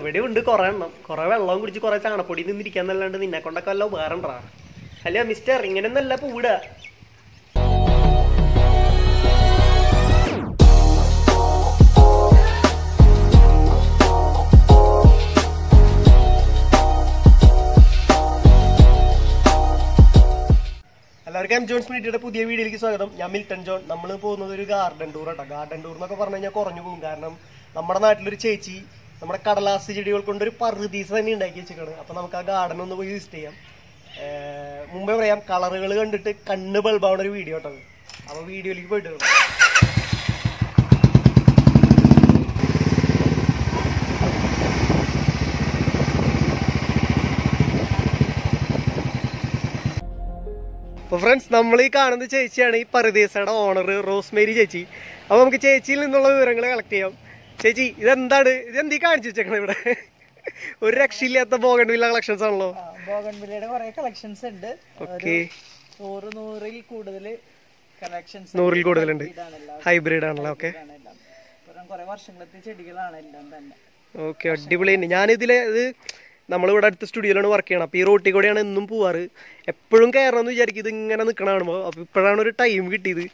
ഇവിടെ ഉണ്ട് കുറെ എണ്ണം. കുറെ വെള്ളവും കുടിച്ച് കുറെ ചാണപ്പൊടി നിന്നിരിക്കാന്നല്ലാണ്ട് നിന്നെ കൊണ്ടൊക്കെ വല്ല ഉപകാരം ഉണ്ടാ അല്ല മിസ്റ്റർ ഇങ്ങനെയൊന്നല്ല പൂട എല്ലാവർക്കും എം ജോൺസ് മീഡിയയുടെ പുതിയ വീഡിയോയിലേക്ക് സ്വാഗതം. ഞാൻ മിൽട്ടൺ ജോൺ. നമ്മൾ പോകുന്നത് ഒരു ഗാർഡൻ ടൂർ കേട്ടോ ഗാർഡൻ ടൂർ എന്നൊക്കെ പറഞ്ഞു കഴിഞ്ഞാൽ കുറഞ്ഞു പോകും. കാരണം നമ്മുടെ നാട്ടിലൊരു ചേച്ചി നമ്മുടെ കടലാസ് ചെടികൾ കൊണ്ട് ഒരു തന്നെ ഉണ്ടാക്കി വെച്ചേക്കാണ് അപ്പൊ നമുക്ക് ആ ഗാർഡൻ ഒന്ന് പോയി വിസിറ്റ് ചെയ്യാം. മുമ്പേ പറയാം കളറുകൾ കണ്ടിട്ട് കണ്ണ് ബൾബാവുന്ന ഒരു വീഡിയോ കേട്ടോ അത്. അപ്പൊ വീഡിയോയിലേക്ക് പോയിട്ട് അപ്പോൾ അപ്പൊ ഫ്രണ്ട്സ് നമ്മൾ ഈ കാണുന്ന ചേച്ചിയാണ് ഈ പരദേശയുടെ ഓണർ റോസ്മേരി ചേച്ചി. അപ്പൊ നമുക്ക് ചേച്ചിയിൽ നിന്നുള്ള വിവരങ്ങൾ കളക്ട് ചെയ്യാം. ചേച്ചി ഇതെന്താണ്? ഇതെന്തീ കാണിച്ചു വെച്ചേക്കണേ ഇവിടെ? ഒരു രക്ഷയില്ലാത്ത ബോഗൺവില്ല കളക്ഷൻസ് ആണല്ലോ. ബോഗൺവില്ലയുടെ കുറെ കളക്ഷൻസ് ഉണ്ട്. നൂറ് നൂറിൽ കൂടുതൽ കളക്ഷൻസ് നൂറിൽ കൂടുതലുണ്ട്. ഹൈബ്രിഡ് ആണല്ലോ ഓക്കെ കുറെ വർഷങ്ങളത്തെ ചെടികളാണ് എല്ലാം തന്നെ. ഓക്കെ അടിപൊളിയുണ്ട് ഞാനിതിലെ ഇത് നമ്മളിവിടെ അടുത്ത സ്റ്റുഡിയോയിലാണ് വർക്ക് ചെയ്യണം അപ്പോൾ ഈ റോട്ടിൽ കൂടെയാണ് എന്നും പോവാറ്. എപ്പോഴും കയറണമെന്ന് വിചാരിക്കും ഇത് ഇങ്ങനെ നിൽക്കണം അപ്പോൾ ഇപ്പോഴാണ് ഒരു ടൈം കിട്ടിയത്.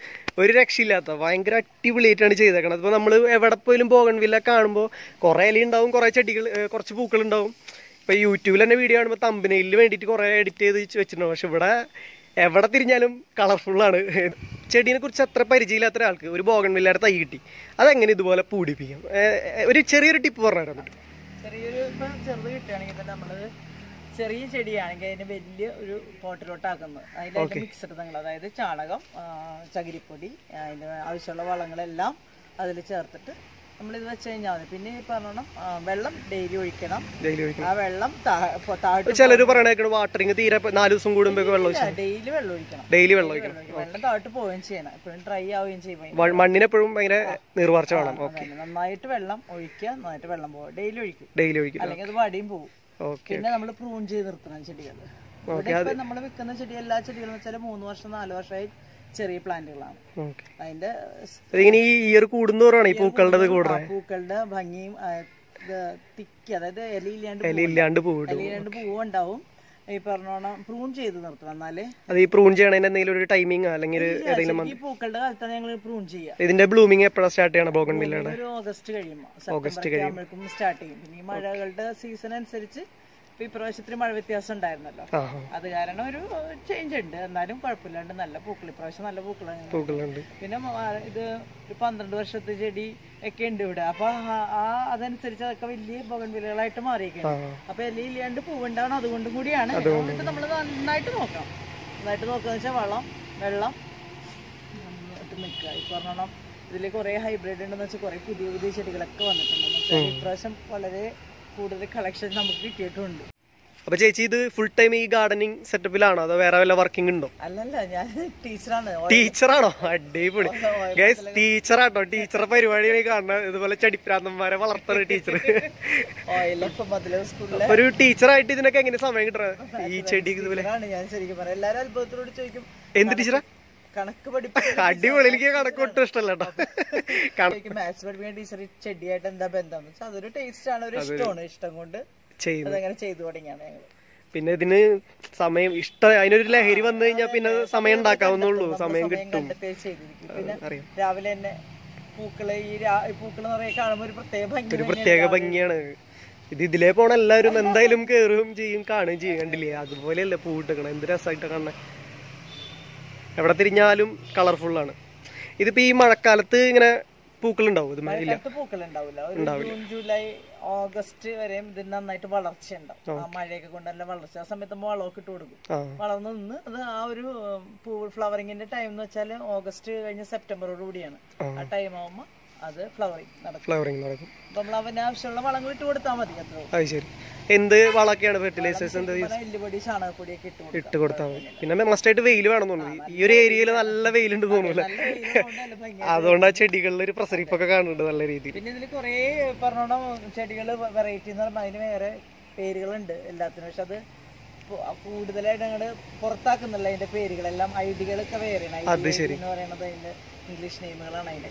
ഒരു രക്ഷയില്ലാത്ത ഭയങ്കര അടിപൊളിയായിട്ടാണ് ചെയ്തേക്കണത്. അപ്പോൾ നമ്മൾ എവിടെ പോയാലും പോകണമില്ല കാണുമ്പോൾ കുറേ ഇല ഉണ്ടാവും കുറേ ചെടികൾ കുറച്ച് പൂക്കളുണ്ടാവും ഇപ്പോൾ യൂട്യൂബിൽ തന്നെ വീഡിയോ കാണുമ്പോൾ തമ്പനയിൽ വേണ്ടിയിട്ട് കുറേ എഡിറ്റ് ചെയ്ത് വെച്ചിട്ടുണ്ടാവും പക്ഷെ ഇവിടെ എവിടെ തിരിഞ്ഞാലും കളർഫുള്ളാണ് ചെടീനെ കുറിച്ച് അത്ര പരിചയമില്ലാത്ത ഒരാൾക്ക് ഒരു ബോഗൺവില്ലയുടെ തൈ കിട്ടി. അതെങ്ങനെ ഇതുപോലെ പൂടിപ്പിക്കാം? ഒരു ചെറിയൊരു ടിപ്പ് പറഞ്ഞു തരാൻ പറ്റും. ചെറിയൊരു ഇപ്പൊ ചെറുത് കിട്ടുകയാണെങ്കിൽ തന്നെ നമ്മൾ ചെറിയ ചെടിയാണെങ്കിൽ അതിന് വലിയ ഒരു പോട്ടിലോട്ടാക്കുന്നത് അതിന്റെ മിക്സഡ് തങ്ങൾ അതായത് ചാണകം ചകിരിപ്പൊടി അതിന് ആവശ്യമുള്ള വളങ്ങളെല്ലാം അതിൽ ചേർത്തിട്ട് നമ്മളിത് വെച്ച് കഴിഞ്ഞാൽ മതി. പിന്നെ ഈ പറഞ്ഞോണം വെള്ളം ഡെയിലി ഒഴിക്കണം. ഡെയിലി ഒഴിക്കണം. ആ വെള്ളം ചിലര് പറയണേക്കണ് വാട്ടറിങ് തീരെ നാല് ദിവസം കൂടുമ്പോ വെള്ളം ഡെയിലി വെള്ളം ഒഴിക്കണം. ഡെയിലി വെള്ളം ഒഴിക്കണം. വെള്ളം താഴ്ത്തു പോവുകയും ചെയ്യണം. എപ്പോഴും ഡ്രൈ ആവുകയും ചെയ്യും മണ്ണിനെപ്പോഴും ഭയങ്കര നീർവാർച്ച വേണം. ഓക്കെ നന്നായിട്ട് വെള്ളം ഒഴിക്കുക നന്നായിട്ട് വെള്ളം പോവുക. ഡെയിലി ഒഴിക്കും. ഡെയിലി ഒഴിക്കും. അല്ലെങ്കിൽ അത് വടിയും പോകും ഓക്കെ പിന്നെ നമ്മൾ പ്രൂൺ ചെയ്ത് നിർത്തണം ചെടികൾ നമ്മൾ വിൽക്കുന്ന ചെടി എല്ലാ ചെടികളും വെച്ചാൽ മൂന്ന് വർഷം നാല് വർഷമായി ചെറിയ പ്ലാന്റുകളാണ്. അതിന്റെ ഇതിങ്ങനെ ഈ ഇയർ കൂടുന്നോറാണ് ഈ പൂക്കളുടെ പൂക്കളുടെ ഭംഗിയും തിക്കി അതായത് ഇലയില്ലാണ്ട് ഇലയില്ലാണ്ട് ഇലയില്ലാണ്ട് പൂവുണ്ടാവും. ഈ പറഞ്ഞോണം പ്രൂൺ ചെയ്ത് നിർത്തണം എന്നാലേ. അത് ഈ പ്രൂൺ ചെയ്യണതിന് എന്തെങ്കിലും ഒരു ടൈമിംഗ് അല്ലെങ്കിൽ ഈ പൂക്കളുടെ കാലത്താണ് ഞങ്ങൾ പ്രൂൺ ചെയ്യുക. ഇതിന്റെ ബ്ലൂമിംഗ് എപ്പോഴാണ് സ്റ്റാർട്ട് ചെയ്യണം ബോഗൺ മില്ലയുടെ ഒരു ഓഗസ്റ്റ് കഴിയുമ്പോൾ ഓഗസ്റ്റ് കഴിയുമ്പോഴേക്കും സ്റ്റാർട്ട് ചെയ്യും. പിന്നെ ഈ മഴകളുടെ സീസൺ അനുസരിച്ച് ഇപ്പൊ ഈ പ്രാവശ്യത്തിന് മഴ വ്യത്യാസം ഉണ്ടായിരുന്നല്ലോ. അത് കാരണം ഒരു ചേഞ്ച് ഉണ്ട്. എന്നാലും കുഴപ്പമില്ലാണ്ട് നല്ല പൂക്കൾ. ഇപ്രാവശ്യം നല്ല പൂക്കളാണ്. പൂക്കളുണ്ട്. പിന്നെ ഇത് ഒരു പന്ത്രണ്ട് വർഷത്തെ ചെടി ഒക്കെ ഉണ്ട് ഇവിടെ. അപ്പൊ ആ- അതനുസരിച്ച് അതൊക്കെ വലിയ ബോഗൺവില്ലകളായിട്ട് മാറിയിരിക്കുന്നത് അപ്പൊ എല്ലാം ഇല്ലാണ്ട് പൂവുണ്ടാവണം. അതുകൊണ്ടും കൂടിയാണ്. അതുകൊണ്ട്. നമ്മൾ നന്നായിട്ട് നോക്കണം. നന്നായിട്ട് നോക്കുക വെച്ചാൽ വളം വെള്ളം നിൽക്കുക ഈ പറഞ്ഞോണം ഇതിൽ കുറേ ഹൈബ്രിഡ് ഉണ്ടെന്ന് വെച്ചാൽ കുറേ പുതിയ പുതിയ ചെടികളൊക്കെ വന്നിട്ടുണ്ട്. ഇപ്രാവശ്യം വളരെ കൂടുതൽ കളക്ഷൻ നമുക്ക് കിട്ടിയിട്ടുണ്ട് അപ്പൊ ചേച്ചി ഇത് ഫുൾ ടൈം ഈ ഗാർഡനിങ് സെറ്റപ്പിലാണോ അതോ വേറെ വല്ല വർക്കിംഗ് ഉണ്ടോ അല്ലല്ല ഞാൻ ടീച്ചറാണ് ടീച്ചറാണോ അടിപൊളി ഗൈസ് ടീച്ചറാട്ടോ ടീച്ചറെ പരിപാടിയാണ് കാണുന്നത് ഇതുപോലെ ചടിപ്രാന്തന്മാരെ വളർത്തുന്ന ടീച്ചർ ഒരു ടീച്ചറായിട്ട് ഇതിനൊക്കെ എങ്ങനെ സമയം കിട്ടുന്നത് ഈ ചെടി ഇതുപോലെ ഞാൻ ശരിക്കും പറയാം എല്ലാവരും അത്ഭുതത്തോട് ചോദിക്കും എന്ത് ടീച്ചറാ കണക്ക് പഠിപ്പിക്കുന്ന അടിപൊളി എനിക്ക് കണക്ക് ഒട്ടും ഇഷ്ടമല്ല കേട്ടോ. മാത്സ് പഠിപ്പിക്കുന്ന ടീച്ചർ ചെടിയായിട്ട് എന്താ ബന്ധം? അതൊരു ടേസ്റ്റ് ആണ് ഒരു ഇഷ്ടമാണ്. ഇഷ്ടം കൊണ്ട് അതങ്ങനെ ചെയ്തു തുടങ്ങിയാണ് ഞങ്ങൾ. പിന്നെ ഇതിന് സമയം ഇഷ്ട അതിനൊരു ലഹരി വന്നു കഴിഞ്ഞാൽ പിന്നെ സമയം ഉണ്ടാക്കാവുന്നുള്ളൂ സമയം കിട്ടും. രാവിലെ തന്നെ പൂക്കൾ ഈ പൂക്കൾ നിറയെ കാണുമ്പോൾ ഒരു പ്രത്യേക ഭംഗി ഒരു പ്രത്യേക ഭംഗിയാണ്. ഇത് ഇതിലേ പോണ എല്ലാവരും എന്തായാലും കേറുകയും ചെയ്യും കാണുകയും ചെയ്യും. കണ്ടില്ലേ? അതുപോലെയല്ലേ പൂവിട്ടേക്കണം എന്ത് രസമായിട്ട് കാണണേ എവിടെ തിരിഞ്ഞാലും കളർഫുൾ ആണ്. ഇതിപ്പോ ഈ മഴക്കാലത്ത് ഇങ്ങനെ പൂക്കൾ ഉണ്ടാവും ഇത് ഇല്ല ഒരു ജൂൺ ജൂലൈ ഓഗസ്റ്റ് വരെയും ഇതിന് നന്നായിട്ട് വളർച്ച ഉണ്ടാവും. ആ മഴയൊക്കെ കൊണ്ട് നല്ല വളർച്ച. ആ സമയത്ത് വളമൊക്കെ ഇട്ട് കൊടുക്കും. വളർന്നു നിന്ന് അത് ആ ഒരു പൂ ഫ്ലവറിങ്ങിന്റെ ടൈം എന്ന് വെച്ചാൽ ഓഗസ്റ്റ് കഴിഞ്ഞ സെപ്റ്റംബറോട് കൂടിയാണ്. ആ. ടൈം ആവുമ്പോൾ അത് ഫ്ലവറിങ് നടക്കും. ഫ്ലവറിങ് നടക്കും. നമ്മൾ അവന് ആവശ്യമുള്ള വളങ്ങൾ ഇട്ട് കൊടുത്താൽ മതി അത് ശരി. എന്ത് വളമൊക്കെയാണ് ഫെർട്ടിലൈസേഴ്സ് എന്താ എല്ലുപൊടി ചാണകപ്പൊടിയൊക്കെ ഇട്ട് ഇട്ട് കൊടുത്താൽ മതി. പിന്നെ മസ്റ്റായിട്ട് വെയിൽ വേണം തോന്നുന്നു ഈ ഒരു ഏരിയയിൽ നല്ല വെയിലുണ്ട് തോന്നുന്നില്ല നല്ല വെയിലുകൊണ്ട് നല്ല ഭംഗി അതുകൊണ്ട് ആ ചെടികളിൽ ഒരു പ്രസരിപ്പൊക്കെ കാണുന്നുണ്ട് നല്ല രീതിയിൽ പിന്നെ ഇതിൽ കുറേ പറഞ്ഞോണം ചെടികൾ വെറൈറ്റി എന്ന് പറയുമ്പോൾ അതിന് വേറെ പേരുകളുണ്ട് എല്ലാത്തിനും. പക്ഷെ അത് കൂടുതലായിട്ട് അങ്ങോട്ട് പുറത്താക്കുന്നില്ല. അതിന്റെ പേരുകളെല്ലാം ഐഡികളൊക്കെ വേറെയാണ്. ഐഡി എന്ന് പറയുന്നത് അതിന്റെ ഇംഗ്ലീഷ് നെയിമുകളാണ് അതിന്റെ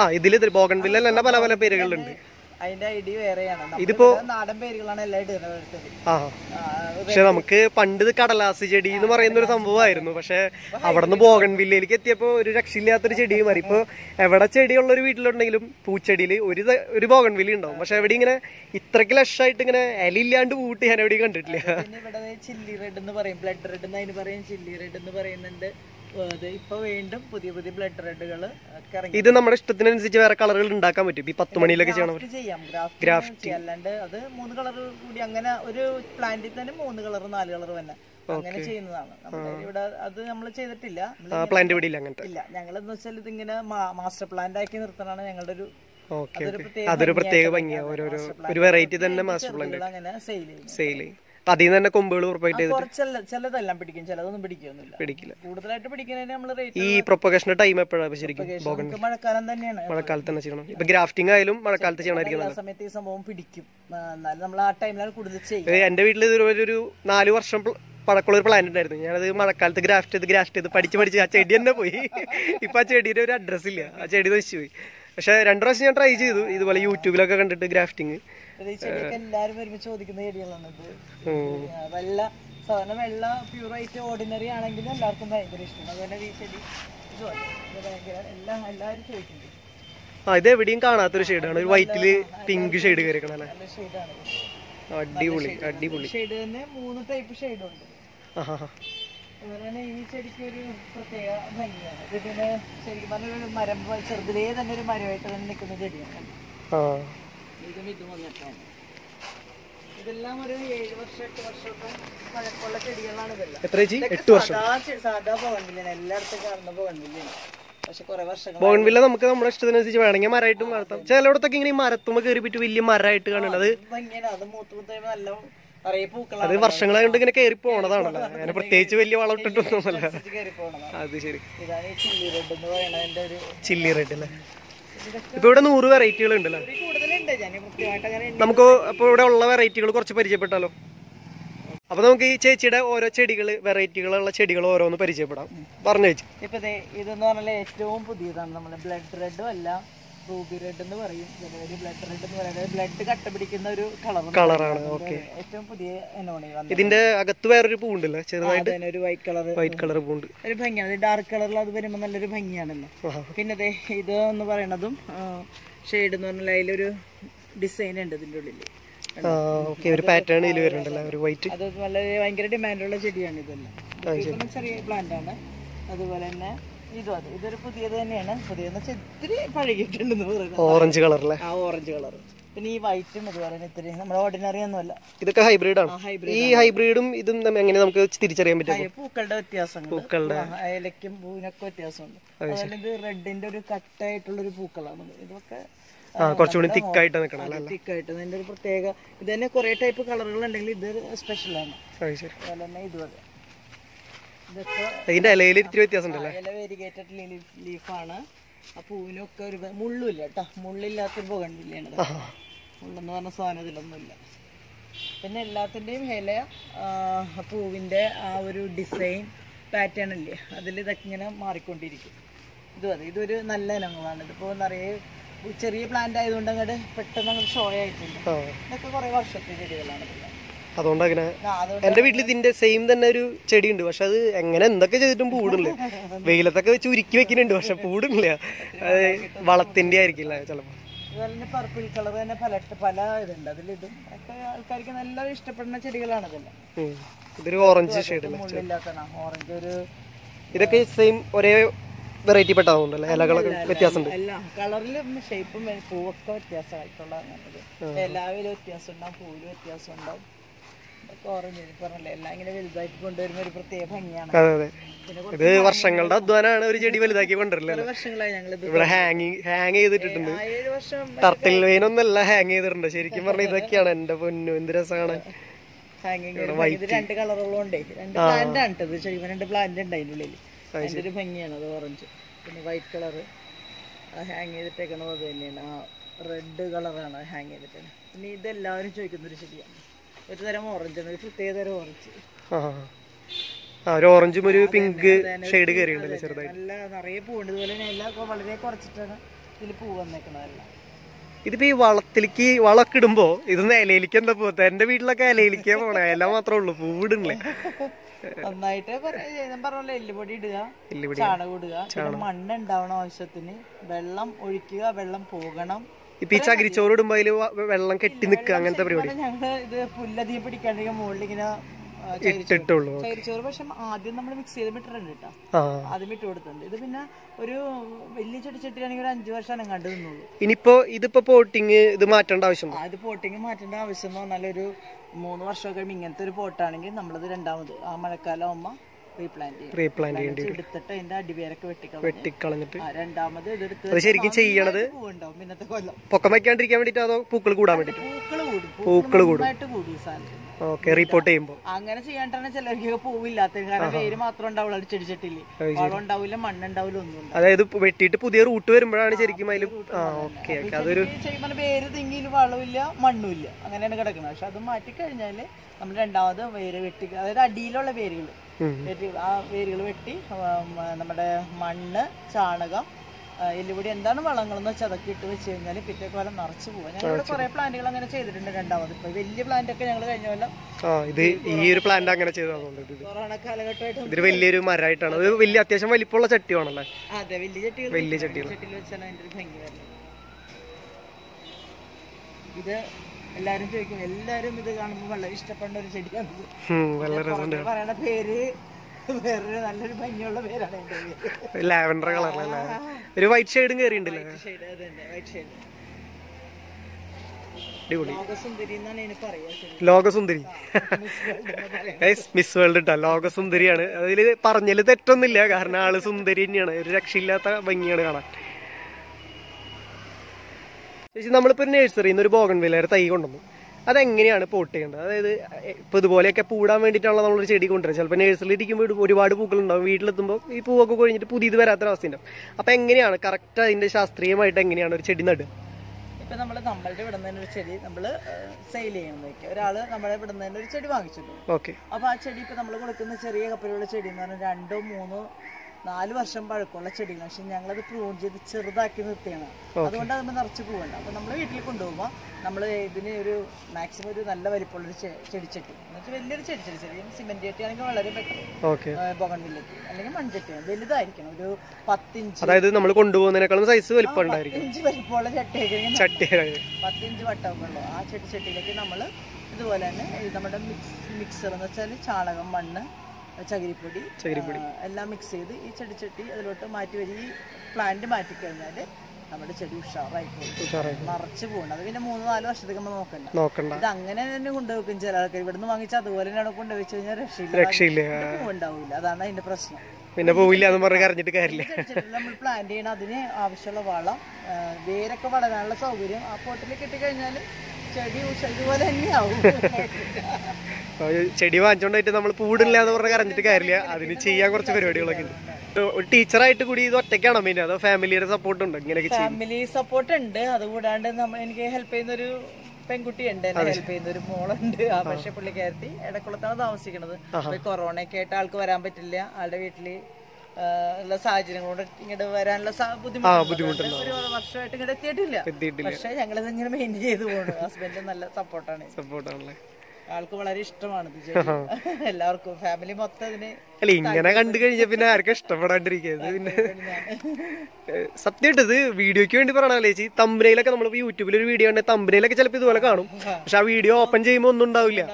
ആ ഇതിൽ ബോഗൺ തന്നെ പല പല പേരുകളുണ്ട്. അതിന്റെ ഐഡി വേറെയാണ്. ഇതിപ്പോ- നാടൻ പേരുകളാണ് എല്ലാം ഇടുന്നത് പക്ഷെ നമുക്ക് പണ്ട് കടലാസ് ചെടി എന്ന് പറയുന്ന ഒരു സംഭവമായിരുന്നു. പക്ഷെ അവിടെ നിന്ന് ബോഗൺ വില്ലയിലേക്ക് എത്തിയപ്പോ ഒരു രക്ഷയില്ലാത്തൊരു ചെടി മാറി. ഇപ്പൊ എവിടെ ചെടിയുള്ള ഒരു വീട്ടിലുണ്ടെങ്കിലും പൂച്ചെടിയിൽ ഒരു ഒരു ബോഗൻ വില്ല ഉണ്ടാവും. പക്ഷെ എവിടെ ഇങ്ങനെ ഇത്രക്ക് ലക്ഷമായിട്ട് ഇങ്ങനെ ഇലയില്ലാണ്ട് പൂട്ടി ഞാൻ എവിടെയും കണ്ടിട്ടില്ല. ഇവിടെ ചില്ലി റെഡ് എന്ന് പറയും. ബ്ലഡ് റെഡ് എന്ന് അതിന് പറയും. ചില്ലി റെഡ് എന്ന് പറയുന്നുണ്ട്. ഇപ്പൊ വീണ്ടും പുതിയ പുതിയ ബ്ലഡ് റെഡുകൾ ഇത് നമ്മുടെ ഇഷ്ടത്തിനനുസരിച്ച് വേറെ കളറുകൾ ഉണ്ടാക്കാൻ പറ്റും. ഈ പത്ത് മണിയിലൊക്കെ ചെയ്യണം ഗ്രാഫ്റ്റ് ചെയ്യാം. ഗ്രാഫ്റ്റ് അല്ലാണ്ട് അത് മൂന്ന് കളർ കൂടി അങ്ങനെ ഒരു പ്ലാന്റിൽ തന്നെ മൂന്ന് കളർ നാല് കളർ തന്നെ. അങ്ങനെ ചെയ്യുന്നതാണ്. നമ്മുടെ ഇവിടെ അത് നമ്മൾ ചെയ്തിട്ടില്ല. പ്ലാന്റ് പിടിയില്ല അങ്ങനത്തെ. ഇല്ല. ഞങ്ങൾ എന്ന് വെച്ചാൽ ഇതിങ്ങനെ മാസ്റ്റർ പ്ലാന്റ് ആക്കി നിർത്തണാണ് ഞങ്ങളുടെ ഒരു ഓക്കെ അതൊരു പ്രത്യേക ഭംഗിയാണ്. ഓരോരോ ഒരു വെറൈറ്റി തന്നെ മാസ്റ്റർ പ്ലാന്റ് അങ്ങനെ സെയിൽ ചെയ്യും. അതിൽ നിന്ന് തന്നെ കൊമ്പുകൾ ഉറപ്പായിട്ട് ചിലതെല്ലാം പിടിക്കും ചിലതൊന്നും പിടിക്കൊന്നുമില്ല പിടിക്കില്ല. കൂടുതലായിട്ട് പിടിക്കുന്നതിന് നമ്മൾ റേറ്റ് ഈ പ്രൊപ്പഗേഷന്റെ ടൈം എപ്പോഴാണ് ശരിക്കും മഴക്കാലം തന്നെയാണ്. മഴക്കാലത്ത് തന്നെ ചെയ്യണം. ഇപ്പൊ ഗ്രാഫ്റ്റിംഗ് ആയാലും മഴക്കാലത്ത് ചെയ്യണമായിരിക്കും സമയത്ത് ഈ സംഭവം പിടിക്കും. എന്നാലും നമ്മൾ ആ ടൈമിലാണ് കൂടുതൽ ചെയ്യും എന്റെ വീട്ടിൽ ഇതുപോലെ ഒരു നാല് വർഷം പഴക്കമുള്ള ഒരു പ്ലാന്റ് ഉണ്ടായിരുന്നു. ഞാനത് മഴക്കാലത്ത് ഗ്രാഫ്റ്റ് ചെയ്ത് ഗ്രാഫ്റ്റ് ചെയ്ത് പഠിച്ച് പഠിച്ച് ആ ചെടി തന്നെ പോയി. ഇപ്പൊ ആ ചെടിയുടെ ഒരു അഡ്രസ്സ് ഇല്ല. ആ ചെടി നശിച്ചു പോയി. പക്ഷെ രണ്ടു പ്രാവശ്യം ഞാൻ ട്രൈ ചെയ്തു. ഇതുപോലെ യൂട്യൂബിലൊക്കെ കണ്ടിട്ട് ഗ്രാഫ്റ്റിംഗ് ഇത് ചെടിയൊക്കെ എല്ലാരും ഒരുമിച്ച് ചോദിക്കുന്ന ചെടികളാണ് ഇത് വെള്ള സാധാരണ വെള്ള പ്യൂറായിട്ട് ഓർഡിനറി ആണെങ്കിലും എല്ലാവർക്കും ഭയങ്കര ഇഷ്ടമാണ്. അതുപോലെ ഈ ചെടി ഇത് ഭയങ്കര എല്ലാം എല്ലാവരും ചോദിക്കുന്നുണ്ട്. ഇത് എവിടെയും കാണാത്തൊരു ഷെയ്ഡാണ്. ഒരു വൈറ്റിൽ പിങ്ക് ഷെയ്ഡ് കയറിക്കണം അല്ലേ നല്ല ഷെയ്ഡാണ് അടിപൊളി അടിപൊളി. ഷെയ്ഡ് തന്നെ മൂന്ന് ടൈപ്പ് ഷെയ്ഡ് ഉണ്ട്. അതുപോലെ ഈ ചെടിക്ക് ഒരു പ്രത്യേക ഭംഗിയാണ്. ഇതിന് ശരിക്കും പറഞ്ഞ ഒരു മരം ചെറുതിലേ തന്നെ ഒരു മരമായിട്ട് തന്നെ നിൽക്കുന്ന ചെടിയാണ്. ആ. ഇതും ഇത് വന്നിട്ടാണ്. ഇതെല്ലാം ഒരു ഏഴ് വർഷം എട്ട് വർഷമൊക്കെ പഴക്കമുള്ള ചെടികളാണ് ഇതെല്ലാം. എത്ര ചേച്ചി? എട്ട് വർഷം. സാധാ പോകണ്ടില്ലാണ് എല്ലായിടത്തും കാണുന്ന പോകണ്ടില്ലാണ് ബോൺവില്ല നമുക്ക് നമ്മുടെ ഇഷ്ടത്തിനനുസരിച്ച് വേണമെങ്കിൽ മരമായിട്ടും വളർത്താം. ചിലയിടത്തൊക്കെ ഇങ്ങനെ ഈ മരത്തുമ്പോ കയറിപ്പിട്ട് വലിയ മരമായിട്ട് കാണുന്നത്. അത് വർഷങ്ങളായിട്ട് ഇങ്ങനെ കയറി പോണതാണല്ലോ. അങ്ങനെ പ്രത്യേകിച്ച് വലിയ വളം ഇട്ടിട്ടൊന്നുമല്ല കയറി അത് ശരി. ചില്ലി റെഡ് അല്ലേ? ഇപ്പൊ ഇവിടെ നൂറ് വെറൈറ്റികൾ ഉണ്ടല്ലേ നമുക്ക് അപ്പൊ ഇവിടെ ഉള്ള വെറൈറ്റികൾ കുറച്ച് പരിചയപ്പെട്ടാലോ? അപ്പൊ നമുക്ക് ഈ ചേച്ചിയുടെ ഓരോ ചെടികൾ വെറൈറ്റികളുള്ള ചെടികൾ ഓരോന്ന് പരിചയപ്പെടാം. പറഞ്ഞു ചേച്ചി. ഇപ്പൊ ഇതെന്ന് പറഞ്ഞാൽ ഏറ്റവും പുതിയതാണ് നമ്മൾ ബ്ലഡ് റെഡും അല്ല റൂബി റെഡ് എന്ന് പറയും. ചിലവര് ബ്ലഡ് റെഡ് എന്ന് പറയുന്നത് ബ്ലഡ് കട്ട പിടിക്കുന്ന ഒരു കളർ കളറാണ് ഓക്കെ ഏറ്റവും പുതിയ എന്നോണി ഇതിന്റെ അകത്ത് വേറൊരു പൂണ്ടല്ലോ ചെറുതായിട്ട് ഒരു വൈറ്റ് കളർ വൈറ്റ് കളർ പൂണ്ട് ഒരു ഭംഗിയാണ്. ഡാർക്ക് കളറിൽ അത് വരുമ്പോൾ നല്ലൊരു ഭംഗിയാണല്ലോ. പിന്നെ ഇത് എന്ന് പറയണതും ഷെയ്ഡ് എന്ന് പറഞ്ഞാൽ അതിലൊരു ഡിസൈൻ ഉണ്ട് ഇതിന്റെ ഉള്ളിൽ ഒരു പാറ്റേൺ ഇതിൽ വരുന്നുണ്ടല്ലേ ഒരു വൈറ്റ് അത് വളരെ ഭയങ്കര ഡിമാൻഡുള്ള ചെടിയാണ് ഇതെല്ലാം. ചെറിയ പ്ലാന്റ് ആണ്. അതുപോലെ തന്നെ ഇതും അത്. ഇതൊരു പുതിയത് തന്നെയാണ്. പുതിയതെന്ന് വെച്ചാൽ ഇത്തിരി പഴകിയിട്ടുണ്ടെന്ന് പറയുന്നത്. ഓറഞ്ച് കളറല്ലേ ആ ഓറഞ്ച് കളർ പിന്നെ ഈ വൈറ്റും ഇതുപോലെ തന്നെ ഇത്തിരി. നമ്മുടെ ഓർഡിനറി ഒന്നുമല്ല. ഇതൊക്കെ ഹൈബ്രിഡ് ആണ്. ഈ ഹൈബ്രിഡും ഇതും എങ്ങനെ നമുക്ക് തിരിച്ചറിയാൻ പറ്റും? പൂക്കളുടെ വ്യത്യാസമുണ്ട്. പൂക്കളുടെ. ഇലക്കും പൂവിനൊക്കെ വ്യത്യാസമുണ്ട്. അതുപോലെ ഇത് റെഡിന്റെ ഒരു കട്ടായിട്ടുള്ള ഒരു പൂക്കളാണ്. ഇതൊക്കെ കുറച്ചുകൂടി തിക്കായിട്ട് നിൽക്കണം തിക്കായിട്ട് അതിന്റെ ഒരു പ്രത്യേക ഇത് തന്നെ കുറെ ടൈപ്പ് കളറുകൾ ഉണ്ടെങ്കിൽ ഇത് സ്പെഷ്യലാണ് അതുപോലെ ഇതുപോലെ ഇതിന്റെ ഇലയിൽ ഇത്തിരി വ്യത്യാസം ഉണ്ടല്ലേ ഇല വേരിഗേറ്റഡ് ലീഫാണ് ആ പൂവിനൊക്കെ ഒരു മുള്ളില്ല കേട്ടോ. മുള്ളില്ലാത്തൊരു പോകണ്ടില്ലാണ്. മുള്ളെന്ന് പറഞ്ഞ സാധനം ഇതിലൊന്നുമില്ല പിന്നെ എല്ലാത്തിന്റെയും ഇല പൂവിന്റെ ആ ഒരു ഡിസൈൻ പാറ്റേൺ ഇല്ലേ അതിൽ ഇതൊക്കെ ഇങ്ങനെ മാറിക്കൊണ്ടിരിക്കും. ഇതും അതെ ഇതൊരു നല്ല ഇനങ്ങളാണ്. ഇതിപ്പോൾ നിറയെ ചെറിയ പ്ലാന്റ് ആയതുകൊണ്ട് അങ്ങോട്ട് പെട്ടെന്ന് അങ്ങോട്ട് ഷോ ആയിട്ടുണ്ട്. ഇതൊക്കെ കുറേ വർഷത്തെ ചെടികളാണ് അതുകൊണ്ട് അങ്ങനെ എന്റെ വീട്ടിൽ ഇതിന്റെ സെയിം തന്നെ ഒരു ചെടി ഉണ്ട് പക്ഷെ അത് എങ്ങനെ എന്തൊക്കെ ചെയ്തിട്ടും പൂടില്ല വെയിലത്തൊക്കെ വെച്ച് ഉരുക്കി വെക്കുന്നുണ്ട്. പക്ഷെ പൂടില്ല അത് വളത്തിന്റെ ആയിരിക്കില്ല ചിലപ്പോ. അതുപോലെ തന്നെ പർപ്പിൾ കളർ തന്നെ പല പല ഇതുണ്ട്. അതിലിതും ഒക്കെ ആൾക്കാർക്ക് നല്ല ഇഷ്ടപ്പെടുന്ന ചെടികളാണ് ഇതെല്ലാം. ഇതൊരു ഓറഞ്ച് ഷെയ്ഡ് മുള്ളില്ലാത്തതാണ്. ഓറഞ്ച് ഒരു ഇതൊക്കെ സെയിം ഒരേ വെറൈറ്റി പെട്ടതാണല്ലേ ഇലകളൊക്കെ വ്യത്യാസമുണ്ട്. എല്ലാം കളറിലും ഷേപ്പും പൂവൊക്കെ വ്യത്യാസമായിട്ടുള്ള എല്ലാവരും വ്യത്യാസം ഉണ്ടാവും പൂവിലും വ്യത്യാസം ഉണ്ടാവും. അതെ അതെ. ഇത് വർഷങ്ങളുടെ അധ്വാനമാണ് ഒരു ചെടി വലുതാക്കി കൊണ്ടുവരില്ല ഇവിടെ ഹാങ്ങിങ് ഹാങ് ചെയ്തിട്ടുണ്ട്. ടർട്ടിൽ വെയിനൊന്നല്ല ഹാങ് ചെയ്തിട്ടുണ്ട്. ശരിക്കും പറഞ്ഞ ഇതൊക്കെയാണ് എന്റെ പൊന്നു. എന്ത് രസമാണ്. ഇത് രണ്ട് കളറുള്ളതുകൊണ്ടേ രണ്ട് പ്ലാന്റ് ആണ് ഇത്. ശരിക്കും രണ്ട് പ്ലാന്റ് ഉണ്ട് അതിന്റെ ഉള്ളിൽ അതിന്റെ ഒരു ഭംഗിയാണ്. അത് ഓറഞ്ച് പിന്നെ വൈറ്റ് കളറ് ഹാങ് ചെയ്തിട്ടേക്കണത് തന്നെയാണ്. ആ റെഡ് കളറാണ് ഹാങ് ചെയ്തിട്ട് പിന്നെ ഇതെല്ലാവരും ചോദിക്കുന്ന ഒരു ചെടിയാണ്. ഒരു തരം ഓറഞ്ച് ആണ്. ഒരു പ്രത്യേക തരം ഓറഞ്ച് ആ ഒരു ഓറഞ്ചും ഒരു പിങ്ക് ഷെയ്ഡ് കയറിയുണ്ടല്ലേ ചെറുതായിട്ട്? നല്ല നിറയെ പൂവുണ്ട്. ഇതുപോലെ തന്നെ എല്ലാം വളരെ കുറച്ചിട്ടാണ് ഇതിൽ പൂ വന്നേക്കണതെല്ലാം ഇതിപ്പോ ഈ വളത്തിലേക്ക് വളമൊക്കെ ഇടുമ്പോ ഇത് ഇലയിലേക്ക് എന്താ പോകത്തെ എന്റെ വീട്ടിലൊക്കെ ഇലയിലേക്കേ പോണേ. ഇല മാത്രമേ ഉള്ളൂ. പൂവിടണല്ലേ നന്നായിട്ട് പറഞ്ഞ എല്ലുപൊടി ഇടുക. ചാണകം ഇടുക മണ്ണ് ഉണ്ടാവണം ആവശ്യത്തിന് വെള്ളം ഒഴിക്കുക വെള്ളം പോകണം. ഇപ്പൊ ഈ ചകിരിച്ചോറ് ഇടുമ്പോ അതിൽ വെള്ളം കെട്ടി നിക്കുക അങ്ങനത്തെ പരിപാടി. ഞങ്ങൾ ഇത് പുല്ലധികം പിടിക്കാണ്ടെങ്കിൽ മുകളിൽ ഇങ്ങനെ ഇട്ടിട്ടുള്ളൂ. ചകിരിച്ചോറ് പക്ഷെ ആദ്യം നമ്മൾ മിക്സ് ചെയ്ത് ഇട്ടിട്ടുണ്ട് കേട്ടോ. ആദ്യം ഇട്ട് കൊടുത്തിട്ടുണ്ട്. ഇത് പിന്നെ ഒരു വലിയ ചെടിച്ചട്ടിയാണെങ്കിൽ ഒരു അഞ്ചു വർഷം കണ്ടു നിന്നുള്ളൂ. ഇനിയിപ്പോ ഇതിപ്പോ പോട്ടിങ് ഇത് മാറ്റേണ്ട ആവശ്യം ഇത് പോട്ടിങ് മാറ്റേണ്ട ആവശ്യം എന്ന് പറഞ്ഞാൽ ഒരു മൂന്ന് വർഷം കഴിയുമ്പോൾ ഇങ്ങനത്തെ ഒരു പോട്ടാണെങ്കിൽ നമ്മളത് രണ്ടാമത് ആ മഴക്കാലം ആകുമ്പോൾ റീപ്ലാന്റ് ചെയ്യും റീപ്ലാന്റ് ചെയ്യേണ്ടി എടുത്തിട്ട് അതിന്റെ അടിവേരൊക്കെ വെട്ടിക്കളഞ്ഞ് വെട്ടിക്കളഞ്ഞിട്ട്. രണ്ടാമത് ഇതെടുത്ത് ശരിക്കും ചെയ്യണത് പിന്നത്തെ കൊല്ലം. പൊക്കം വയ്ക്കാണ്ടിരിക്കാൻ വേണ്ടിട്ടോ അതോ പൂക്കൾ കൂടാൻ വേണ്ടിട്ട് പൂക്കൾ കൂടും. ഓക്കെ റിപ്പോർട്ട് ചെയ്യുമ്പോ. അങ്ങനെ ചെയ്യാണ്ടാണ് ചിലർക്ക് പൂവില്ലാത്ത കാരണം വേര് മാത്രം ഉണ്ടാവുള്ളൂ ചെടിച്ചട്ടിൽ. വളം ഉണ്ടാവില്ല മണ്ണുണ്ടാവില്ല ഒന്നും അതായത് വെട്ടിയിട്ട് പുതിയ റൂട്ട് വരുമ്പോഴാണ് ശരിക്കും അതിൽ ഓക്കെ അതൊരു ശരിക്കും പറഞ്ഞാൽ വേര് തിങ്ങിയിൽ വളമില്ല മണ്ണുമില്ല അങ്ങനെയാണ് കിടക്കുന്നത് പക്ഷെ അത് മാറ്റി കഴിഞ്ഞാൽ നമ്മൾ രണ്ടാമത് വേര് വെട്ടി അതായത് അടിയിലുള്ള വേരുകൾ ഉം. ആ വേരുകൾ വെട്ടി നമ്മുടെ മണ്ണ് ചാണകം എല്ലുപൊടി എന്താണ് വളങ്ങളെന്ന് വെച്ചാൽ അതൊക്കെ ഇട്ട് വെച്ച് കഴിഞ്ഞാൽ പിറ്റേ കൊല്ലം നിറച്ച് പോവാം. ഞങ്ങൾ കുറെ പ്ലാന്റുകൾ അങ്ങനെ ചെയ്തിട്ടുണ്ട് രണ്ടാമത്. ഇപ്പൊ വലിയ പ്ലാന്റ് ഒക്കെ ഞങ്ങൾ കഴിഞ്ഞ കൊല്ലം ഇത് ഈ ഒരു പ്ലാന്റ് അങ്ങനെ ചെയ്തതുകൊണ്ട് കൊറോണ കാലഘട്ടമായിട്ട് ഇതൊരു വലിയൊരു മരമായിട്ടാണ്. അത് വലിയ അത്യാവശ്യം വലിപ്പമുള്ള ചട്ടിയാണല്ലേ? അതെ വലിയ ചട്ടി വലിയ ചട്ടിയിൽ വെച്ചാണ് അതിന്റെ ഒരു ഭംഗി വരുന്നത്. ഇത് എല്ലാരും ചോദിക്കും എല്ലാരും ഇത് കാണുമ്പോൾ വളരെ ഇഷ്ടപ്പെടുന്ന ഒരു ചെടിയാണ് പറയണ പേര് വേറൊരു നല്ലൊരു ഭംഗിയുള്ള പേരാണ് എന്റെ പേര്. ലാവൻഡർ ഒരു വൈറ്റ് ഷെയ്ഡും കയറിയിട്ടുണ്ടല്ലേ വൈറ്റ് ഷെയ്ഡ് അടിപൊളി. ലോകസുന്ദരി മിസ് വേൾഡ് എന്ന് മിസ് വേൾഡ് ഇട്ടാ ലോകസുന്ദരിയാണ്. അതിൽ പറഞ്ഞതിൽ തെറ്റൊന്നുമില്ല കാരണം ആൾ സുന്ദരി തന്നെയാണ്. ഒരു രക്ഷയില്ലാത്ത ഭംഗിയാണ് കാണാൻ. ചേച്ചി നമ്മളിപ്പോ ഒരു നഴ്സറിയിൽ നിന്ന് ഒരു ബോഗൺ വിലയുടെ തൈ കൊണ്ടുവന്നു. അതെങ്ങനെയാണ് പോട്ട് ചെയ്യേണ്ടത്? അതായത് ഇപ്പൊ ഇതുപോലെയൊക്കെ പൂടാൻ വേണ്ടിയിട്ടാണല്ലോ നമ്മളൊരു ചെടി കൊണ്ടുവരുന്നത് ചിലപ്പോൾ നഴ്സറിയിൽ ഇരിക്കുമ്പോൾ ഒരുപാട് പൂക്കൾ ഉണ്ടാവും വീട്ടിലെത്തുമ്പോൾ ഈ പൂവൊക്കെ കഴിഞ്ഞിട്ട് പുതിയത് വരാത്തൊരവസ്ഥ ഉണ്ടാവും അപ്പൊ എങ്ങനെയാണ് കറക്റ്റ് അതിന്റെ ശാസ്ത്രീയമായിട്ട് എങ്ങനെയാണ് ഒരു ചെടി നടുക? ഇപ്പൊ നമ്മൾ നമ്മളുടെ ഇവിടെ നിന്ന് ഒരു ചെടി നമ്മൾ സെയിൽ ചെയ്യണം വെക്കുക. ഒരാൾ നമ്മുടെ ഇവിടെ നിന്ന് ഒരു ചെടി വാങ്ങിച്ചിട്ടുണ്ട്. ഓക്കെ. അപ്പൊ ആ ചെടി ഇപ്പൊ നമ്മൾ കൊടുക്കുന്ന ചെറിയ കപ്പലുള്ള ചെടി എന്ന് പറഞ്ഞാൽ രണ്ടോ മൂന്നോ നാല് വർഷം പഴക്കമുള്ള ചെടികൾ. പക്ഷെ ഞങ്ങളത് പ്രൂൺ ചെയ്ത് ചെറുതാക്കി നിർത്തിയാണ്. അതുകൊണ്ട് അതിന് നിറച്ച് പോകണ്ട അപ്പൊ നമ്മൾ വീട്ടിൽ കൊണ്ടുപോകുമ്പോൾ നമ്മൾ ഇതിന് ഒരു മാക്സിമം ഒരു നല്ല വലിപ്പമുള്ള ഒരു ചെടിച്ചട്ടി. എന്നുവെച്ചാൽ വലിയൊരു ചെടിച്ചട്ടി. ചെടി സിമെന്റ് ചട്ടി ആണെങ്കിൽ വളരെ ബെറ്റർ ബൊഗൺ അല്ലെങ്കിൽ മൺചട്ടി വലുതായിരിക്കണം. ഒരു പത്തിഞ്ച് അതായത് നമ്മൾ കൊണ്ടുപോകുന്നതിനേക്കാളും സൈസ് വലിപ്പം ഉണ്ടായിരിക്കും ഇഞ്ച് വലിപ്പമുള്ള ചട്ടി പത്തിഞ്ച് വട്ടമൊക്കെ ഉള്ളു. ആ ചെടിച്ചട്ടിയിലേക്ക് നമ്മൾ ഇതുപോലെ തന്നെ നമ്മുടെ മിക്സ് മിക്സർ എന്ന് വെച്ചാൽ ചാണകം മണ്ണ് ചകിരിപ്പൊടി ചകിരിപ്പൊടി. എല്ലാം മിക്സ് ചെയ്ത് ഈ ചെടിച്ചട്ടി അതിലോട്ട് മാറ്റി വരി ഈ പ്ലാന്റ് മാറ്റി കഴിഞ്ഞാൽ നമ്മുടെ ചെടി ഉഷാറായി പോകും. മറച്ചു പോകണം അത് പിന്നെ മൂന്ന് നാല് വർഷത്തേക്ക് നമ്മൾ നോക്കണ്ട. നോക്കണ്ട. ഇത് അങ്ങനെ തന്നെ കൊണ്ടുവെക്കും ചില ആൾക്കാർ ഇവിടുന്ന് വാങ്ങിച്ച അതുപോലെ തന്നെ കൊണ്ടുവച്ചു കഴിഞ്ഞാൽ രക്ഷയില്ല. രക്ഷയില്ല. പൂവുണ്ടാവില്ല. അതാണ് അതിന്റെ പ്രശ്നം. പിന്നെ പോവില്ല എന്ന് പറഞ്ഞ് കരഞ്ഞിട്ട് കാര്യമില്ല. നമ്മൾ പ്ലാന്റ് ചെയ്യണം. അതിന് ആവശ്യമുള്ള വളം വേരൊക്കെ വളരാനുള്ള സൗകര്യം ആ പോട്ടിൽ കിട്ടിക്കഴിഞ്ഞാൽ ചെടി വാങ്ങിച്ചോണ്ടായിട്ട് നമ്മൾ പൂടില്ല എന്ന് പറഞ്ഞ കരഞ്ഞിട്ട് കാര്യമില്ല. അതിന് ചെയ്യാൻ കുറച്ച് പരിപാടികളൊക്കെ ഉണ്ട്. ടീച്ചറായിട്ട് കൂടി ഇത് ഒറ്റയ്ക്കാണോ പിന്നെ അതോ ഫാമിലിയുടെ സപ്പോർട്ട് ഉണ്ട് ഇങ്ങനെയൊക്കെ ഫാമിലി സപ്പോർട്ട് ഉണ്ട്. അതുകൂടാണ്ട് എനിക്ക് ഹെൽപ്പ് ചെയ്യുന്ന ഒരു പെൺകുട്ടിയുണ്ട്. എന്നെ ഹെൽപ്പ് ചെയ്യുന്ന ഒരു മോളുണ്ട്. ആ പക്ഷെ പുള്ളിക്കാരത്തി ഇടക്കുളത്താണ് താമസിക്കുന്നത് കൊറോണയൊക്കെ ആയിട്ട് ആൾക്ക് വരാൻ പറ്റില്ല. ആളുടെ വീട്ടിൽ ഉള്ള സാഹചര്യം കൊണ്ട് ഇങ്ങോട്ട് വരാനുള്ള ബുദ്ധിമുട്ടുണ്ട്? ഒരു വർഷമായിട്ട് ഇങ്ങോട്ട് എത്തിയിട്ടില്ല. പക്ഷെ ഞങ്ങളിത് ഇങ്ങനെ മെയിന്റെയിൻ ചെയ്ത് പോണു. ഹസ്ബൻഡ് നല്ല സപ്പോർട്ടാണ് സപ്പോർട്ടാണല്ലേ ആൾക്ക് വളരെ ഇഷ്ടമാണ് ഇത് എല്ലാവർക്കും ഫാമിലി മൊത്തം ഇതിന് അല്ല ഇങ്ങനെ കണ്ടു കഴിഞ്ഞ പിന്നെ ആർക്കും ഇഷ്ടപ്പെടാണ്ടിരിക്കുന്നത് പിന്നെ? സത്യമായിട്ട് ഇത് വീഡിയോക്ക് വേണ്ടി പറയണല്ലേ ചേച്ചി? തമ്പനയിലൊക്കെ നമ്മളിപ്പോ യൂട്യൂബിൽ ഒരു വീഡിയോ ഉണ്ട്. തമ്പനയിലൊക്കെ ചിലപ്പോൾ ഇതുപോലെ കാണും. പക്ഷെ ആ വീഡിയോ ഓപ്പൺ ചെയ്യുമ്പോൾ ഒന്നും ഉണ്ടാവില്ല.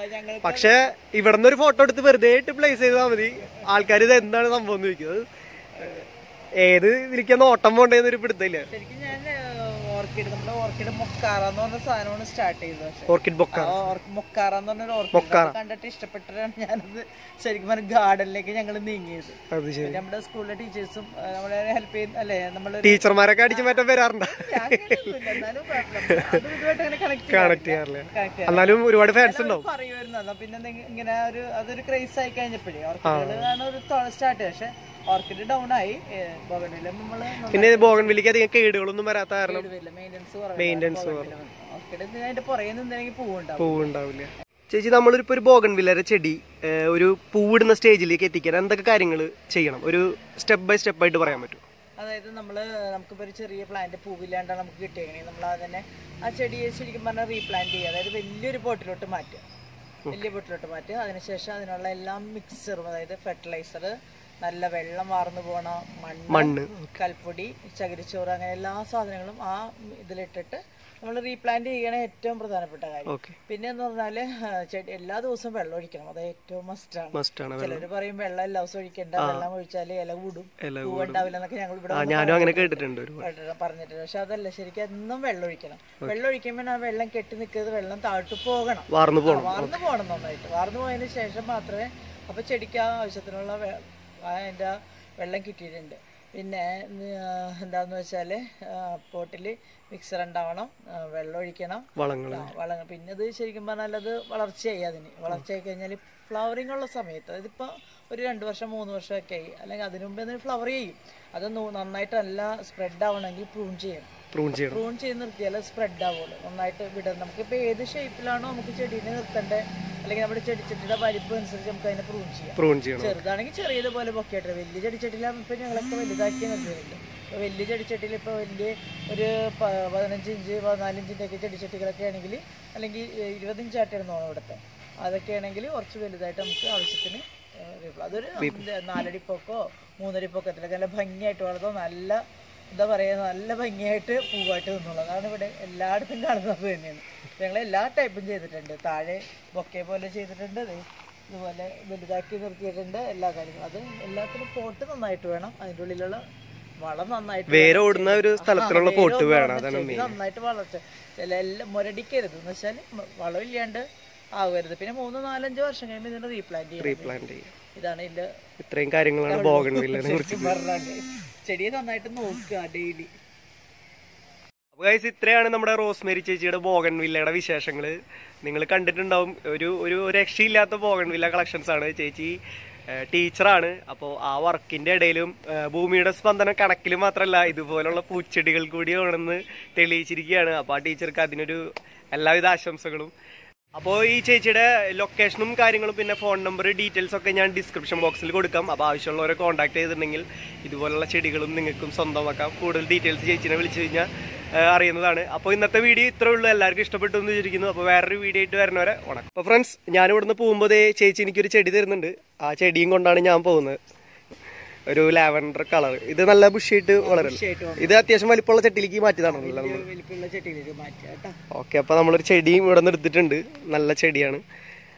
പക്ഷെ ഇവിടെ നിന്ന് ഒരു ഫോട്ടോ എടുത്ത് വെറുതെ ആയിട്ട് പ്ലേസ് ചെയ്താൽ മതി. ആൾക്കാർ ഇത് എന്താണ് സംഭവം എന്ന് ചോദിക്കും. അത് ഏത് ഇതിലേക്ക് ഓട്ടം പോണ്ടേന്നൊരു പിടുത്തില്ല ശരിക്കും ഓർക്കിഡ് നമ്മുടെ ഓർക്കിഡ് മൊക്കാറ എന്ന് പറഞ്ഞ സാധനമാണ് സ്റ്റാർട്ട് ചെയ്തത് ഓർക്കിഡ് മൊക്കാറ. എന്ന് പറഞ്ഞ ഓർക്കിഡ്. കണ്ടിട്ട് ഇഷ്ടപ്പെട്ടിട്ടാണ് ഞാനത് ശരിക്കും പറഞ്ഞ ഗാർഡനിലേക്ക് ഞങ്ങൾ നീങ്ങിയത്. നമ്മുടെ സ്കൂളിലെ ടീച്ചേഴ്സും നമ്മളെ ഹെൽപ്പ് ചെയ്യുന്ന അല്ലേ നമ്മൾ ടീച്ചർമാരൊക്കെ അടിച്ചു മാറ്റാൻ വരാറുണ്ട്. കണക്ട് ചെയ്യാറില്ല. എന്നാലും ഒരുപാട് ഫാൻസ് ഉണ്ടാവും. പറയുമായിരുന്നു. പിന്നെ ഇങ്ങനെ ഒരു അതൊരു ക്രേസ് ആയി കഴിഞ്ഞപ്പോഴേ ഓർക്കിഡുകളാണ് ഒരു സ്റ്റാർട്ട് പക്ഷെ ഓർക്കിഡ് ഡൗൺ ആയി. നമ്മൾ പിന്നെ ബോഗൻ വില്ലിക്ക് അധികം കേടുകളൊന്നും വരാത്ത കാരണം മെയിന്റെനൻസ് കുറവ് മെയിന്റെനൻസ് ഓർക്കിഡ് അതിന്റെ പുറകെ നിന്നെങ്കിൽ പൂവുണ്ടാവും പൂവുണ്ടാവില്ല. ചേച്ചി നമ്മളിപ്പോ ഒരു ബോഗൻവില്ലര ചെടി ഒരു പൂവിടുന്ന സ്റ്റേജിലേക്ക് എത്തിക്കാൻ എന്തൊക്കെ കാര്യങ്ങൾ ചെയ്യണം? ഒരു സ്റ്റെപ്പ് ബൈ സ്റ്റെപ്പ് ആയിട്ട് പറയാൻ പറ്റും അതായത് നമ്മൾ നമുക്കിപ്പോൾ ഒരു ചെറിയ പ്ലാന്റ് പൂവില്ലാണ്ടാണ് നമുക്ക് കിട്ടിയെങ്കിൽ നമ്മൾ അതിനെ ആ ചെടിയെ ശരിക്കും പറഞ്ഞാൽ റീപ്ലാന്റ് ചെയ്യുക. അതായത് വലിയൊരു പോട്ടിലോട്ട് മാറ്റുക. വലിയ പോട്ടിലോട്ട് മാറ്റുക. അതിനുശേഷം അതിനുള്ള എല്ലാം മിക്സറും അതായത് ഫെർട്ടിലൈസർ നല്ല വെള്ളം വാർന്നു പോണ മണ്ണ് കൽപ്പൊടി ചകിരിച്ചോറ് അങ്ങനെ എല്ലാ സാധനങ്ങളും ആ ഇതിലിട്ടിട്ട് നമ്മൾ റീപ്ലാന്റ് ചെയ്യണ ഏറ്റവും പ്രധാനപ്പെട്ട കാര്യം. പിന്നെ എന്ന് പറഞ്ഞാൽ ചെടി എല്ലാ ദിവസവും വെള്ളം ഒഴിക്കണം. അത് ഏറ്റവും മസ്റ്റാണ് ആണ്. ചിലര് പറയും വെള്ളം എല്ലാ ദിവസവും ഒഴിക്കേണ്ട. വെള്ളം ഒഴിച്ചാൽ ഇല കൂടും. പൂവുണ്ടാവില്ല എന്നൊക്കെ ഞങ്ങൾ ഇവിടെ കേട്ടിട്ടുണ്ട് പറഞ്ഞിട്ടുണ്ട്. പക്ഷെ അതല്ല ശരിക്കും എന്നും വെള്ളം ഒഴിക്കണം. വെള്ളം ഒഴിക്കുമ്പോൾ ആ വെള്ളം കെട്ടി നിൽക്കുന്നത് വെള്ളം താഴ്ത്തു പോകണം. വാർന്നു പോകണം. വാർന്നു പോകണം നന്നായിട്ട്. വാർന്നു പോയതിന് ശേഷം മാത്രമേ അപ്പൊ ചെടിക്ക് ആവശ്യത്തിനുള്ള അതിന്റെ വെള്ളം കിട്ടിയിട്ടുണ്ട്. പിന്നെ എന്താന്ന് വെച്ചാൽ പോട്ടിൽ മിക്സർ ഉണ്ടാവണം വെള്ളം ഒഴിക്കണം. വളങ്ങൾ പിന്നെ അത് ശരിക്കും പറഞ്ഞാൽ അത് വളർച്ചയായി അതിന്. വളർച്ചയായി കഴിഞ്ഞാൽ ഫ്ലവറിങ് ഉള്ള സമയത്ത് അതിപ്പോൾ ഒരു രണ്ട് വർഷം മൂന്ന് വർഷമൊക്കെ ആയി. അല്ലെങ്കിൽ അതിനു മുമ്പേ അതിന് ഫ്ലവർ ചെയ്യും. അത് നന്നായിട്ടല്ല നന്നായിട്ട് നല്ല സ്പ്രെഡ് ആവണമെങ്കിൽ പ്രൂൺ ചെയ്യണം. പ്രൂൺ ചെയ്യണം. പ്രൂൺ ചെയ്ത് നിർത്തിയാൽ സ്പ്രെഡ് ആവുള്ളൂ. നന്നായിട്ട് വിടണം നമുക്കിപ്പോൾ ഏത് ഷേപ്പിലാണോ നമുക്ക് ചെടീനെ നിർത്തേണ്ടത്. അല്ലെങ്കിൽ നമ്മുടെ ചെടിച്ചട്ടിയുടെ വലിപ്പം അനുസരിച്ച് നമുക്ക് അതിനെ പ്രൂൺ ചെയ്യാം. പ്രൂൺ ചെയ്യണം. ചെറുതാണെങ്കിൽ ചെറിയതുപോലെ പൊക്കിയിട്ട് വലിയ ചെടിച്ചട്ടിയിലാണ് ഇപ്പം ഞങ്ങളൊക്കെ വലുതാക്കി നിർത്തിയിട്ടുണ്ട് ഇപ്പോൾ വലിയ ചെടിച്ചട്ടിയിൽ ഇപ്പോൾ വലിയ ഒരു പതിനഞ്ച് ഇഞ്ച് പതിനാല് ഇഞ്ചിന്റെ ഒക്കെ ചെടിച്ചട്ടികളൊക്കെ ആണെങ്കിൽ അല്ലെങ്കിൽ ഇരുപത് ഇഞ്ചായിട്ടായിരുന്നു തോന്നുന്നു ഇവിടുത്തെ. അതൊക്കെ ആണെങ്കിൽ കുറച്ച് വലുതായിട്ട് നമുക്ക് ആവശ്യത്തിന് അതൊരു നാലടി പൊക്കോ മൂന്നടി പൊക്കത്തിലൊക്കെ നല്ല ഭംഗിയായിട്ട് വളർത്തോ നല്ല എന്താ പറയുക നല്ല ഭംഗിയായിട്ട് പൂവായിട്ട് നിന്നുള്ളൂ അതാണ് ഇവിടെ എല്ലായിടത്തും കാണുന്നത് തന്നെയാണ്. ഞങ്ങൾ എല്ലാ ടൈപ്പും ചെയ്തിട്ടുണ്ട്. താഴെ ബൊക്കെ പോലെ ചെയ്തിട്ടുണ്ട്. ഇതുപോലെ വലുതാക്കി നിർത്തിയിട്ടുണ്ട് എല്ലാ കാര്യങ്ങളും. അത് എല്ലാത്തിനും പോട്ട് നന്നായിട്ട് വേണം. അതിന്റെ ഉള്ളിലുള്ള വളം നന്നായിട്ട് വേറെ ഓടുന്ന ഒരു സ്ഥലത്തിലുള്ള പോട്ട് വേണം. നന്നായിട്ട് വളർച്ച. എല്ലാം മുരടിക്കരുത്. എന്ന് വെച്ചാൽ വളമില്ലാണ്ട് ആകരുത് പിന്നെ മൂന്ന് നാലഞ്ച് വർഷം കഴിയുമ്പോൾ ഇതിനെ റീപ്ലാന്റ് ചെയ്യും. ഇതാണ് ഇതിന്റെ ഇത്രയും കാര്യങ്ങളാണ് ബോഗൺ കുറിച്ച് ശരിക്കും പറഞ്ഞാൽ. ചെടിയെ നന്നായിട്ട് നോക്കുക ഡെയിലി. അപ്പൊ ഗൈസ് ഇത്രയാണ് നമ്മുടെ റോസ്മേരി ചേച്ചിയുടെ ബോഗൻ വില്ലയുടെ വിശേഷങ്ങൾ നിങ്ങൾ കണ്ടിട്ടുണ്ടാവും ഒരു ഒരു രക്ഷയില്ലാത്ത ബോഗൻ വില്ല കളക്ഷൻസ് ആണ്. ചേച്ചി ടീച്ചറാണ്. അപ്പോൾ ആ വർക്കിന്റെ ഇടയിലും ഭൂമിയുടെ സ്പന്ദനം കണക്കിൽ മാത്രമല്ല ഇതുപോലുള്ള പൂച്ചെടികൾ കൂടി ആണെന്ന് തെളിയിച്ചിരിക്കുകയാണ്. അപ്പോൾ ആ ടീച്ചർക്ക് അതിനൊരു എല്ലാവിധ ആശംസകളും. അപ്പോൾ ഈ ചേച്ചിയുടെ ലൊക്കേഷനും കാര്യങ്ങളും പിന്നെ ഫോൺ നമ്പർ ഡീറ്റെയിൽസ് ഒക്കെ ഞാൻ ഡിസ്ക്രിപ്ഷൻ ബോക്സിൽ കൊടുക്കാം. അപ്പോൾ ആവശ്യമുള്ളവരെ കോൺടാക്ട് ചെയ്തിട്ടുണ്ടെങ്കിൽ ഇതുപോലുള്ള ചെടികളും നിങ്ങൾക്കും സ്വന്തമാക്കാം. കൂടുതൽ ഡീറ്റെയിൽസ് ചേച്ചിനെ വിളിച്ചു കഴിഞ്ഞാൽ അറിയുന്നതാണ്. അപ്പോൾ ഇന്നത്തെ വീഡിയോ ഇത്രേ ഉള്ളൂ. എല്ലാവർക്കും ഇഷ്ടപ്പെട്ടു എന്ന് വിചാരിക്കുന്നു. അപ്പോൾ വേറൊരു വീഡിയോ ആയിട്ട് വരുന്നവരെ ഉണക്കം അപ്പോൾ ഫ്രണ്ട്സ് ഞാനിവിടുന്ന് പോകുമ്പോൾ ചേച്ചി എനിക്കൊരു ചെടി തരുന്നുണ്ട്. ആ ചെടിയും കൊണ്ടാണ് ഞാൻ പോകുന്നത്. ഒരു ലാവൻഡർ കളർ. ഇത് നല്ല ബുഷിയായിട്ട് വളരും ഇത് അത്യാവശ്യം വലിപ്പമുള്ള ചെട്ടിയിലേക്ക് മാറ്റിയതാണല്ലോ ഓക്കെ അപ്പൊ നമ്മളൊരു ചെടിയും ഇവിടെ നിന്ന് എടുത്തിട്ടുണ്ട്. നല്ല ചെടിയാണ്.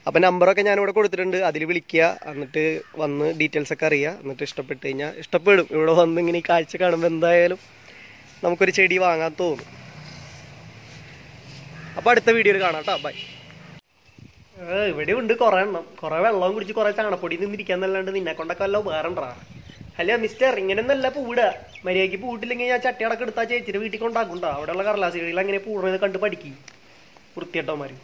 അപ്പം നമ്പറൊക്കെ ഞാനിവിടെ കൊടുത്തിട്ടുണ്ട്. അതിൽ വിളിക്കുക. എന്നിട്ട് വന്ന് ഡീറ്റെയിൽസ് ഒക്കെ അറിയുക. എന്നിട്ട് ഇഷ്ടപ്പെട്ട് കഴിഞ്ഞാൽ ഇഷ്ടപ്പെടും. ഇവിടെ വന്ന് ഇങ്ങനെ ഈ കാഴ്ച കാണുമ്പോൾ എന്തായാലും നമുക്കൊരു ചെടി വാങ്ങാൻ തോന്നും. അപ്പോൾ അടുത്ത വീഡിയോയിൽ കാണാം കേട്ടോ. ബൈ ഇവിടെ ഉണ്ട് കുറേ എണ്ണം. കുറേ വെള്ളവും കുടിച്ച് കുറേ ചാണപ്പൊടി നിന്നിരിക്കാന്നല്ലാണ്ട് നിന്നെ കൊണ്ടൊക്കെ വല്ല ഉപകാരണ്ടാ അല്ല മിസ്റ്റർ ഇങ്ങനെയൊന്നല്ല പൂടുക മര്യാദയ്ക്ക് പൂട്ടില്ലെങ്കിൽ ഞാൻ ചട്ടയടക്കം എടുത്താൽ ചേച്ചിയുടെ വീട്ടിൽ കൊണ്ടാക്കണ്ട അവിടെയുള്ള കടലാസുകളിൽ അങ്ങനെ പൂടുന്നത് കണ്ട് പഠിക്കും. വൃത്തിയട്ടോമാര്